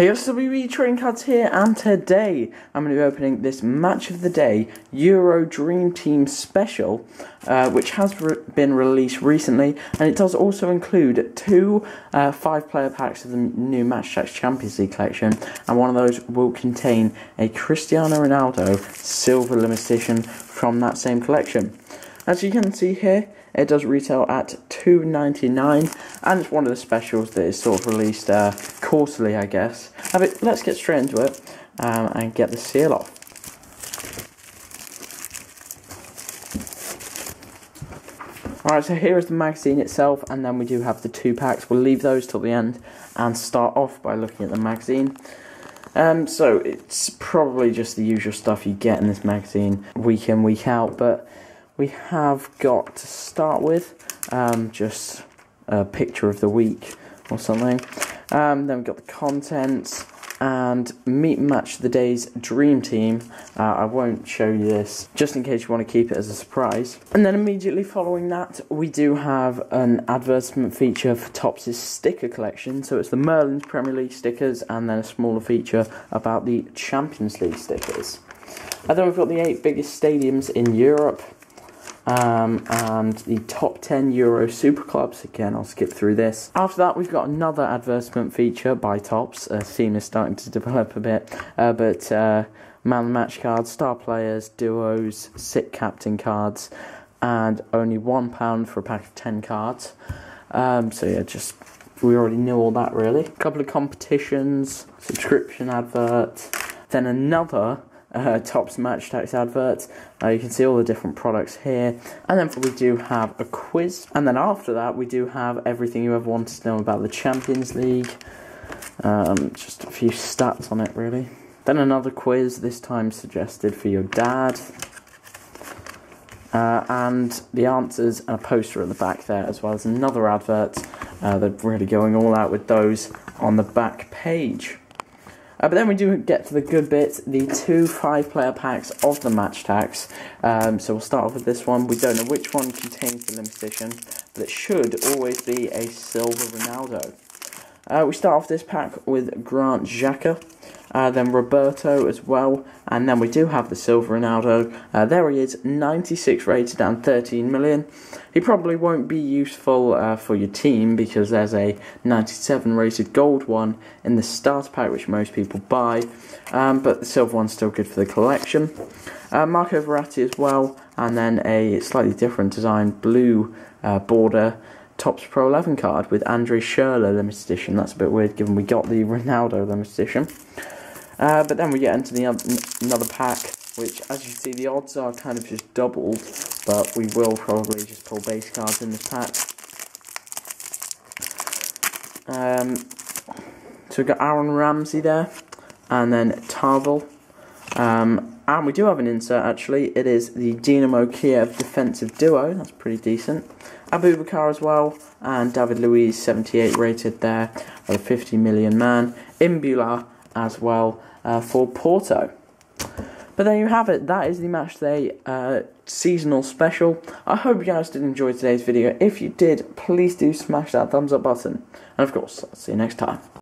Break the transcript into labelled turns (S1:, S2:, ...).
S1: Hey guys, WB Trading Cards here, and today I'm going to be opening this Match of the Day Euro Dream Team Special, uh, which has re been released recently, and it does also include two uh, five-player packs of the new Match Attax Champions League collection, and one of those will contain a Cristiano Ronaldo Silver Limited from that same collection. As you can see here, it does retail at two ninety nine, and it's one of the specials that is sort of released uh, quarterly, I guess. But let's get straight into it um, and get the seal off. Alright, so here is the magazine itself, and then we do have the two packs. We'll leave those till the end and start off by looking at the magazine. Um, so it's probably just the usual stuff you get in this magazine week in, week out, but we have got to start with um, just a picture of the week or something. Um, then we've got the contents and meet match the day's dream team. Uh, I won't show you this just in case you want to keep it as a surprise. And then immediately following that, we do have an advertisement feature for Topps' sticker collection. So it's the Merlin's Premier League stickers and then a smaller feature about the Champions League stickers. And then we've got the eight biggest stadiums in Europe um, and the top 10 Euro super clubs. Again, I'll skip through this. After that, we've got another advertisement feature by Topps. A theme is starting to develop a bit, uh, but uh, man the match cards, star players, duos, sick captain cards, and only one pound for a pack of 10 cards. Um, so yeah, just we already knew all that really. A couple of competitions, subscription advert, then another uh, Topps Match Attax adverts. Uh, you can see all the different products here. And then we do have a quiz. And then after that, we do have everything you ever wanted to know about the Champions League. Um, just a few stats on it, really. Then another quiz, this time suggested for your dad. Uh, and the answers and a poster at the back there, as well as another advert. Uh, they're really going all out with those on the back page. Uh, but then we do get to the good bit, the two five-player packs of the Match Attax. Um, so we'll start off with this one. We don't know which one contains the limited edition, but it should always be a Silver Ronaldo. Uh, we start off this pack with Granit Xhaka, uh, then Roberto as well, and then we do have the Silver Ronaldo. Uh, there he is, 96 rated and 13 million. He probably won't be useful uh, for your team because there's a 97 rated gold one in the starter pack, which most people buy, um, but the silver one's still good for the collection. Uh, Marco Verratti as well, and then a slightly different design blue uh, border Topps Pro 11 card with Andre Schürrle limited edition. That's a bit weird given we got the Ronaldo limited edition. Uh, but then we get into the another pack, which as you see the odds are kind of just doubled, but we will probably just pull base cards in this pack. Um, so we've got Aaron Ramsey there, and then Tarvel. Um, and we do have an insert actually. It is the Dynamo Kiev defensive duo. That's pretty decent. Aboubakar as well, and David Luiz 78 rated there, a 50 million man. Imbula as well uh, for Porto. But there you have it. That is the Matchday uh, seasonal special. I hope you guys did enjoy today's video. If you did, please do smash that thumbs up button. And of course, I'll see you next time.